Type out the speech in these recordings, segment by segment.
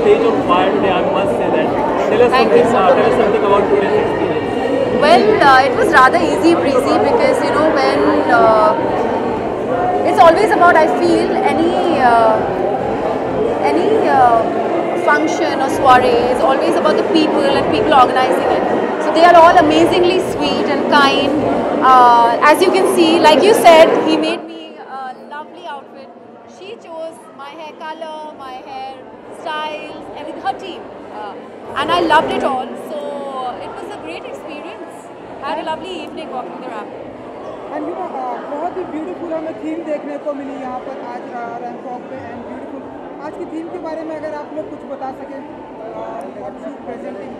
stage on fire today, I must say that. Tell us, Thank you something, so uh, tell us something about today's experience. Well, uh, it was rather easy breezy because you know when uh, it's always about I feel any uh, any uh, function or soiree is always about the people and people organizing it. So they are all amazingly sweet and kind. Uh, as you can see, like you said, he made me a lovely outfit. She chose my hair color, my hair styles, everything. Her team, uh, and I loved it all. So it was a great experience. Had a lovely evening walking the ramp. And you know बहुत ही beautiful हमें theme देखने को मिली यहाँ पर आज ramp walk पे and beautiful आज की थीम के बारे में अगर आप लोग कुछ बता सकें what's you presenting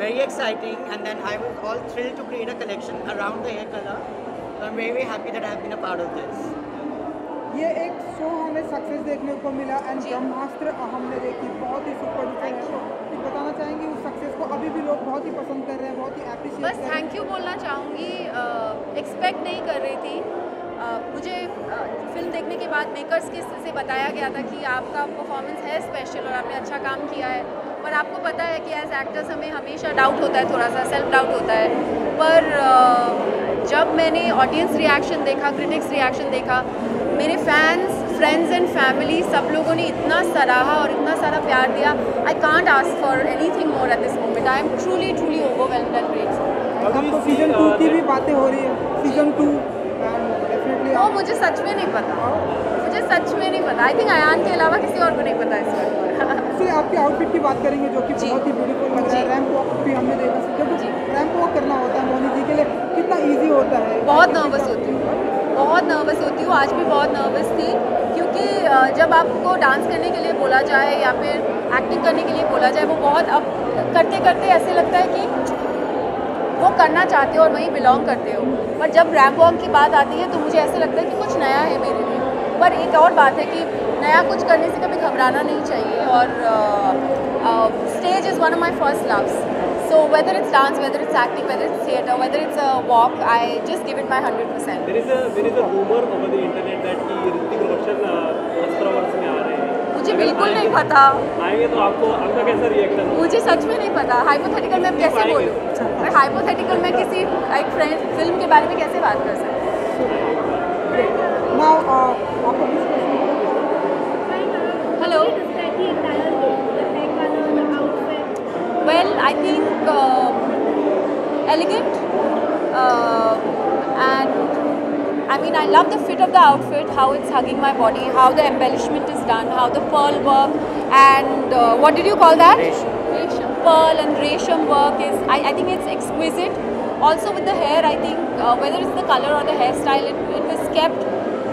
very exciting, and then I was all thrilled to create a collection around the hair color. So I'm very very happy that I've been a part of this. ये एक show हमें success देखने को मिला and ब्रह्मास्त्र हमने देखी बहुत ही super duper बताना चाहेंगे उस सक्सेस को? अभी भी लोग बहुत ही पसंद कर रहे हैं बहुत ही अप्रिशिएट बस थैंक यू बोलना चाहूँगी एक्सपेक्ट नहीं कर रही थी। अ, मुझे फ़िल्म देखने के बाद मेकर्स के से बताया गया था कि आपका परफॉर्मेंस है स्पेशल और आपने अच्छा काम किया है। पर आपको पता है कि एज एक्टर्स हमें हमेशा डाउट होता है थोड़ा सा सेल्फ डाउट होता है। पर जब मैंने ऑडियंस रिएक्शन देखा क्रिटिक्स रिएक्शन देखा मेरे फैंस फ्रेंड्स एंड फैमिली सब लोगों ने इतना सराहा और इतना सारा प्यार दिया। I can't ask for anything more at this moment I am truly truly overwhelmed and grateful अब तो सीज़न टू की भी बातें हो रही है। सीज़न टू वो मुझे सच में नहीं पता। मुझे सच में नहीं पता। आई थिंक आयान के अलावा किसी और को नहीं पता इस बारे में। से आपके आउटफिट की बात करेंगे जो कि बहुत ही ब्यूटीफुल लग रहा है। रैंप वॉक भी हमने देखा जब जी। रैंप वॉक करना होता है मोनी जी के लिए कितना इजी होता है। बहुत नर्वस होती हूँ। बहुत नर्वस होती हूँ। आज भी बहुत नर्वस थी। क्योंकि जब आपको डांस करने के लिए बोला जाए या फिर एक्टिंग करने के लिए बोला जाए वो बहुत अब करते करते ऐसे लगता है कि वो करना चाहते हो और वहीं बिलोंग करते हो। पर जब रैम्प वॉक की बात आती है तो मुझे ऐसे लगता है कि कुछ नया है मेरे लिए। पर एक और बात है कि नया कुछ करने से कभी घबराना नहीं चाहिए और stage is one of my first loves so whether it's dance whether it's acting whether it's theatre whether it's a walk I just give it my hundred percent There is a there is a rumor over the internet that कि ऋतिक रोशन अस्त्रावर्स में आ रहे हैं मुझे बिल्कुल नहीं पता। आएँगे तो आपको आपका कैसा रिएक्शन मुझे सच में नहीं पता। हाइपोथेटिकल मैं कैसे बोलूँ? मैं हाइपोथेटिकल में किसी एक फ्रेंड फ़िल्म के बारे में कैसे बात कर सकती हूँ? I think uh, elegant, uh, and I mean, I love the fit of the outfit, how it's hugging my body, how the embellishment is done, how the pearl work, and uh, what did you call that? Resham. Pearl and resham work is, I, I think it's exquisite. Also with the hair, I think uh, whether it's the color or the hairstyle, it, it was kept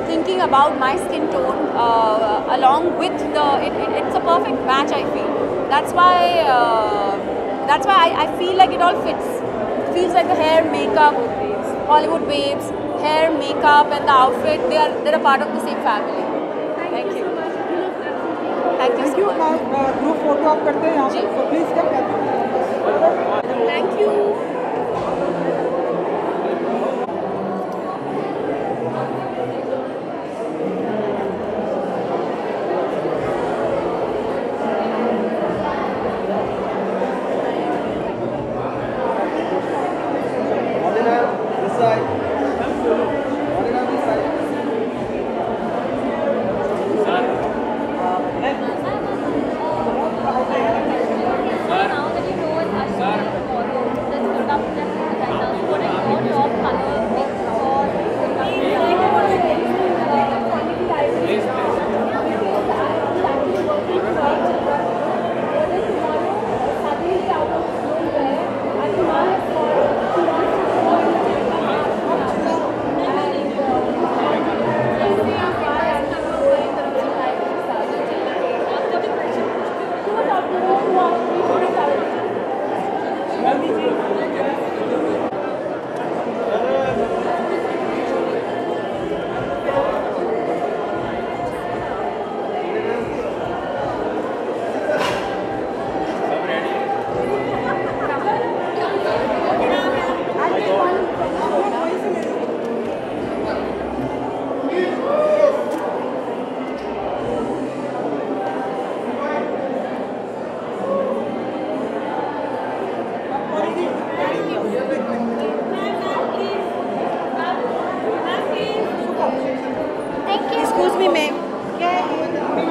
thinking about my skin tone uh, along with the it, it, it's a perfect match i feel that's why uh, that's why I, I feel like it all fits feels like the hair makeup hollywood babes hair makeup and the outfit they are they're a part of the same family thank you thank you thank so you much now group photo आप करते हैं यहाँ जी। पर तो please come करते thank you